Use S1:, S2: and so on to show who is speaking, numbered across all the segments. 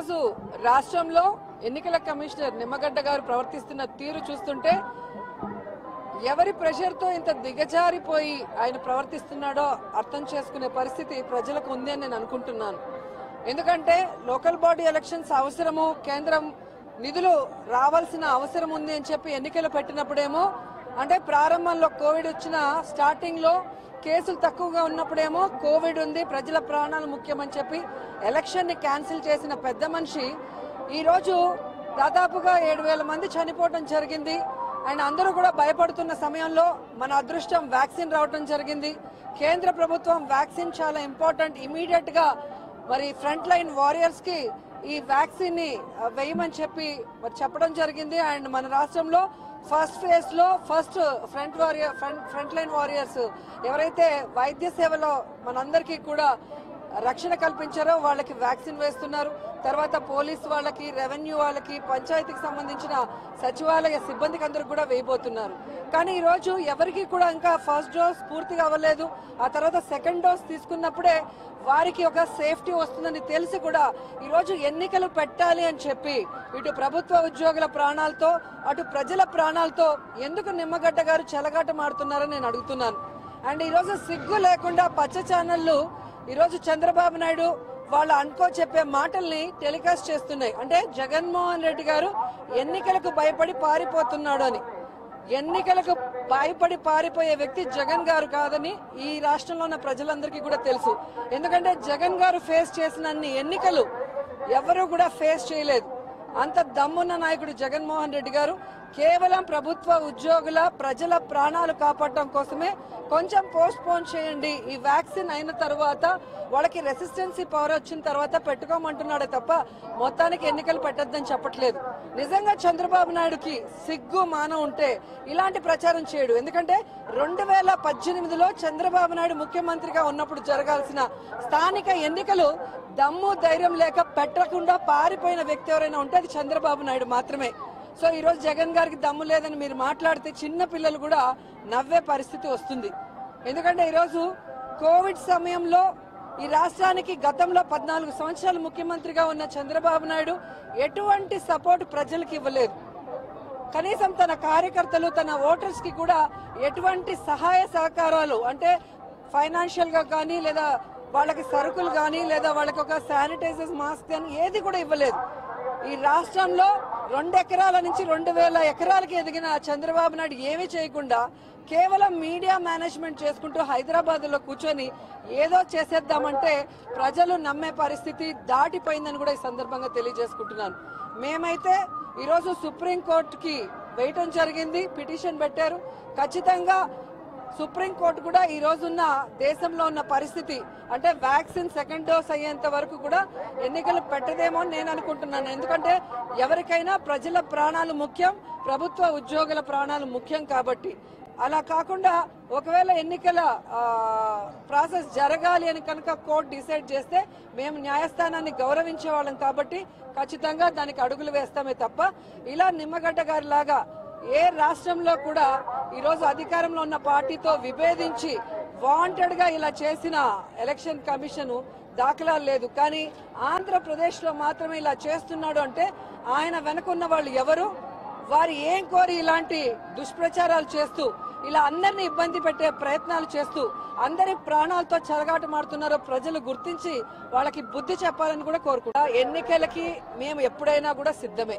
S1: రోజు రాష్ట్రంలో ఎన్నికల కమిషనర్ నిమ్మగడ్డ గారు ప్రవర్తిస్తున్న తీరు చూస్తుంటే ఎవరి ప్రెషర్తో ఇంత దిగజారిపోయి ఆయన ప్రవర్తిస్తున్నాడో అర్థం చేసుకునే పరిస్థితి ప్రజలకు ఉంది అని నేను అనుకుంటున్నాను. ఎందుకంటే లోకల్ బాడీ ఎలక్షన్స్ అవసరము కేంద్రం నిధులు రావాల్సిన అవసరం ఉంది అని చెప్పి ఎన్నికలు పెట్టినప్పుడేమో అంటే ప్రారంభంలో కోవిడ్ వచ్చిన స్టార్టింగ్లో కేసులు తక్కువగా ఉన్నప్పుడేమో కోవిడ్ ఉంది ప్రజల ప్రాణాలు ముఖ్యమని చెప్పి ఎలక్షన్ని క్యాన్సిల్ చేసిన పెద్ద మనిషి. ఈరోజు దాదాపుగా ఏడు వేల మంది చనిపోవడం జరిగింది. అండ్ అందరూ కూడా భయపడుతున్న సమయంలో మన అదృష్టం వ్యాక్సిన్ రావడం జరిగింది. కేంద్ర ప్రభుత్వం వ్యాక్సిన్ చాలా ఇంపార్టెంట్. ఇమీడియట్గా మరి ఫ్రంట్ లైన్ వారియర్స్కి ఈ వ్యాక్సిన్ని వేయమని చెప్పి మరి చెప్పడం జరిగింది. అండ్ మన రాష్ట్రంలో ఫస్ట్ ఫేజ్లో first front warrior front front line warriors ఎవరైతే వైద్య సేవలో మనందరికీ కూడా రక్షణ కల్పించారో వాళ్ళకి వ్యాక్సిన్ వేస్తున్నారు. తర్వాత పోలీస్ వాళ్ళకి రెవెన్యూ వాళ్ళకి పంచాయతీకి సంబంధించిన సచివాలయ సిబ్బందికి అందరికి కూడా వేయబోతున్నారు. కానీ ఈరోజు ఎవరికి కూడా ఇంకా ఫస్ట్ డోస్ పూర్తిగా అవ్వలేదు. ఆ తర్వాత సెకండ్ డోస్ తీసుకున్నప్పుడే వారికి ఒక సేఫ్టీ వస్తుందని తెలిసి కూడా ఈరోజు ఎన్నికలు పెట్టాలి అని చెప్పి ఇటు ప్రభుత్వ ఉద్యోగుల ప్రాణాలతో అటు ప్రజల ప్రాణాలతో ఎందుకు నిమ్మగడ్డ గారు చెలగాటమాడుతున్నారని నేను అడుగుతున్నాను. అండ్ ఈ రోజు సిగ్గు లేకుండా పచ్చ ఛానళ్ళు ఈరోజు చంద్రబాబు నాయుడు వాళ్ళ అనుకో చెప్పే మాటల్ని టెలికాస్ట్ చేస్తున్నాయి. అంటే జగన్మోహన్ రెడ్డి గారు ఎన్నికలకు భయపడి పారిపోతున్నాడు అని. ఎన్నికలకు భయపడి పారిపోయే వ్యక్తి జగన్ గారు కాదని ఈ రాష్ట్రంలో ఉన్న ప్రజలందరికీ కూడా తెలుసు. ఎందుకంటే జగన్ గారు ఫేస్ చేసిన అన్ని ఎన్నికలు ఎవరు కూడా ఫేస్ చేయలేదు. అంత దమ్మున్న నాయకుడు జగన్మోహన్ రెడ్డి గారు కేవలం ప్రభుత్వ ఉద్యోగుల ప్రజల ప్రాణాలు కాపాడటం కోసమే కొంచెం పోస్ట్ పోన్ చేయండి. ఈ వ్యాక్సిన్ అయిన తర్వాత వాళ్ళకి రెసిస్టెన్సీ పవర్ వచ్చిన తర్వాత పెట్టుకోమంటున్నాడే తప్ప మొత్తానికి ఎన్నికలు పెట్టొద్దని చెప్పట్లేదు. నిజంగా చంద్రబాబు నాయుడుకి సిగ్గు మానం ఉంటే ఇలాంటి ప్రచారం చేయడు. ఎందుకంటే రెండు వేల పద్దెనిమిదిలో చంద్రబాబు నాయుడు ముఖ్యమంత్రిగా ఉన్నప్పుడు జరగాల్సిన స్థానిక ఎన్నికలు దమ్ము ధైర్యం లేక పెట్టకుండా పారిపోయిన వ్యక్తి ఎవరైనా ఉంటే అది చంద్రబాబు నాయుడు మాత్రమే. సో ఈరోజు జగన్ గారికి దమ్ము లేదని మీరు మాట్లాడితే చిన్న పిల్లలు కూడా నవ్వే పరిస్థితి వస్తుంది. ఎందుకంటే ఈరోజు కోవిడ్ సమయంలో ఈ రాష్ట్రానికి గతంలో పద్నాలుగు సంవత్సరాలు ముఖ్యమంత్రిగా ఉన్న చంద్రబాబు నాయుడు ఎటువంటి సపోర్ట్ ప్రజలకు ఇవ్వలేదు. కనీసం తన కార్యకర్తలు తన ఓటర్స్కి కూడా ఎటువంటి సహాయ సహకారాలు అంటే ఫైనాన్షియల్గా కానీ లేదా వాళ్ళకి సరుకులు కానీ లేదా వాళ్ళకి ఒక శానిటైజర్స్ మాస్క్ కానీ ఏది కూడా ఇవ్వలేదు. ఈ రాష్ట్రంలో రెండు ఎకరాల నుంచి రెండు వేల ఎకరాలకి ఎదిగిన చంద్రబాబు నాయుడు ఏమీ చేయకుండా కేవలం మీడియా మేనేజ్మెంట్ చేసుకుంటూ హైదరాబాద్లో కూర్చొని ఏదో చేసేద్దామంటే ప్రజలు నమ్మే పరిస్థితి దాటిపోయిందని కూడా ఈ సందర్భంగా తెలియజేసుకుంటున్నాను. మేమైతే ఈరోజు సుప్రీం కోర్టుకి వేయటం జరిగింది పిటిషన్ పెట్టారు. ఖచ్చితంగా సుప్రీంకోర్టు కూడా ఈ రోజున్న దేశంలో ఉన్న పరిస్థితి అంటే వ్యాక్సిన్ సెకండ్ డోస్ అయ్యేంత వరకు కూడా ఎన్నికలు పెట్టదేమో అని నేను అనుకుంటున్నాను. ఎందుకంటే ఎవరికైనా ప్రజల ప్రాణాలు ముఖ్యం ప్రభుత్వ ఉద్యోగుల ప్రాణాలు ముఖ్యం కాబట్టి. అలా కాకుండా ఒకవేళ ఎన్నికల ప్రాసెస్ జరగాలి అని కనుక కోర్టు డిసైడ్ చేస్తే మేము న్యాయస్థానాన్ని గౌరవించే వాళ్ళం కాబట్టి ఖచ్చితంగా దానికి అడుగులు వేస్తామే తప్ప ఇలా నిమ్మగడ్డ గారి లాగా ఏ రాష్ట్రంలో కూడా ఈరోజు అధికారంలో ఉన్న పార్టీతో విభేదించి వాంటెడ్గా ఇలా చేసిన ఎలక్షన్ కమిషన్ దాఖలాలు లేదు. కానీ ఆంధ్రప్రదేశ్లో మాత్రమే ఇలా చేస్తున్నాడు అంటే ఆయన వెనుకున్న వాళ్ళు ఎవరు? వారు ఏం కోరి ఇలాంటి దుష్ప్రచారాలు చేస్తూ ఇలా అందరినీ ఇబ్బంది పెట్టే ప్రయత్నాలు చేస్తూ అందరి ప్రాణాలతో చెలగాటమాడుతున్నారో ప్రజలు గుర్తించి వాళ్ళకి బుద్ధి చెప్పాలని కూడా కోరుకుంటా ఎన్నికలకి మేము ఎప్పుడైనా కూడా సిద్ధమే.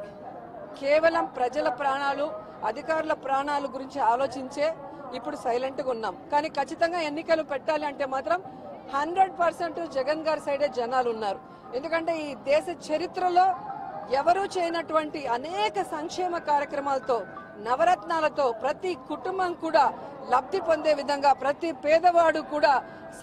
S1: కేవలం ప్రజల ప్రాణాలు అధికారుల ప్రాణాల గురించి ఆలోచించే ఇప్పుడు సైలెంట్గా ఉన్నాం. కానీ ఖచ్చితంగా ఎన్నికలు పెట్టాలి అంటే మాత్రం హండ్రెడ్ పర్సెంట్ జగన్ గారి సైడే జనాలు ఉన్నారు. ఎందుకంటే ఈ దేశ చరిత్రలో ఎవరూ చేయనటువంటి అనేక సంక్షేమ కార్యక్రమాలతో నవరత్నాలతో ప్రతి కుటుంబం కూడా లబ్ధి పొందే విధంగా ప్రతి పేదవాడు కూడా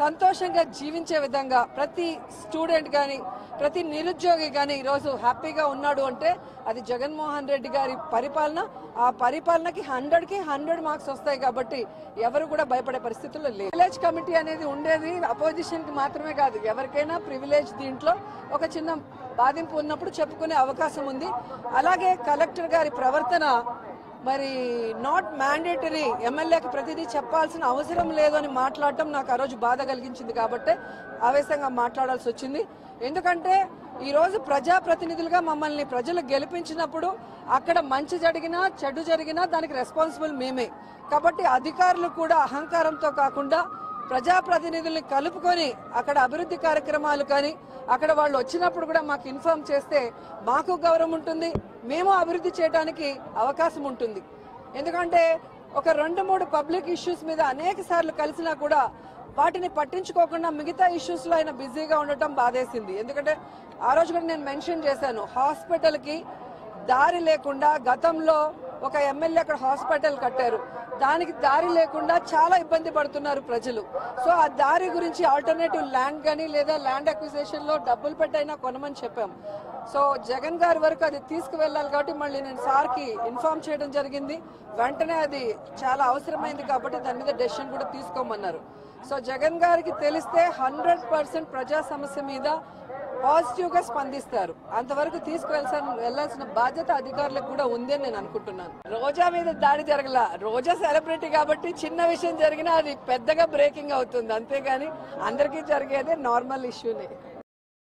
S1: సంతోషంగా జీవించే విధంగా ప్రతి స్టూడెంట్ కానీ ప్రతి నిరుద్యోగి కానీ ఈరోజు హ్యాపీగా ఉన్నాడు అంటే అది జగన్మోహన్ రెడ్డి గారి పరిపాలన. ఆ పరిపాలనకి హండ్రెడ్కి హండ్రెడ్ మార్క్స్ వస్తాయి కాబట్టి ఎవరు కూడా భయపడే పరిస్థితుల్లో లేదు విలేజ్ కమిటీ అనేది ఉండేది అపోజిషన్కి మాత్రమే కాదు. ఎవరికైనా ప్రివిలేజ్ దీంట్లో ఒక చిన్న బాధింపు ఉన్నప్పుడు చెప్పుకునే అవకాశం ఉంది. అలాగే కలెక్టర్ గారి ప్రవర్తన మరి నాట్ మ్యాండేటరీ ఎమ్మెల్యేకి ప్రతిదీ చెప్పాల్సిన అవసరం లేదు అని మాట్లాడటం నాకు ఆ రోజు బాధ కలిగించింది కాబట్టి ఆవేశంగా మాట్లాడాల్సి వచ్చింది. ఎందుకంటే ఈరోజు ప్రజాప్రతినిధులుగా మమ్మల్ని ప్రజలు గెలిపించినప్పుడు అక్కడ మంచి జరిగినా చెడు జరిగినా దానికి రెస్పాన్సిబుల్ మేమే. కాబట్టి అధికారులు కూడా అహంకారంతో కాకుండా ప్రజాప్రతినిధుల్ని కలుపుకొని అక్కడ అభివృద్ధి కార్యక్రమాలు కానీ అక్కడ వాళ్ళు వచ్చినప్పుడు కూడా మాకు ఇన్ఫార్మ్ చేస్తే మాకు గౌరవం ఉంటుంది మేము అభివృద్ధి చేయడానికి అవకాశం ఉంటుంది. ఎందుకంటే ఒక రెండు మూడు పబ్లిక్ ఇష్యూస్ మీద అనేక సార్లు కలిసినా కూడా వాటిని పట్టించుకోకుండా మిగతా ఇష్యూస్లో ఆయన బిజీగా ఉండటం బాధేసింది. ఎందుకంటే ఆ రోజు కూడా నేను మెన్షన్ చేశాను హాస్పిటల్కి దారి లేకుండా గతంలో ఒక ఎమ్మెల్యే అక్కడ హాస్పిటల్ కట్టారు. దానికి దారి లేకుండా చాలా ఇబ్బంది పడుతున్నారు ప్రజలు. సో ఆ దారి గురించి ఆల్టర్నేటివ్ ల్యాండ్ కానీ లేదా ల్యాండ్ అక్విజిషన్లో డబ్బులు పెట్టైనా కొనమని చెప్పాం. సో జగన్ గారి వరకు అది తీసుకువెళ్ళాలి కాబట్టి మళ్ళీ నేను సార్కి ఇన్ఫార్మ్ చేయడం జరిగింది. వెంటనే అది చాలా అవసరమైంది కాబట్టి దాని మీద డెసిషన్ కూడా తీసుకోమన్నారు. సో జగన్ గారికి తెలిస్తే హండ్రెడ్ పర్సెంట్ ప్రజా సమస్య మీద పాజిటివ్గా స్పందిస్తారు. అంతవరకు తీసుకువెళ్ళాల్సిన వెళ్ళాల్సిన బాధ్యత అధికారులకు కూడా ఉంది అని నేను అనుకుంటున్నాను. రోజా మీద దాడి జరగల రోజా సెలబ్రిటీ కాబట్టి చిన్న విషయం జరిగినా అది పెద్దగా బ్రేకింగ్ అవుతుంది. అంతేగాని అందరికీ జరిగేదే నార్మల్ ఇష్యూనే.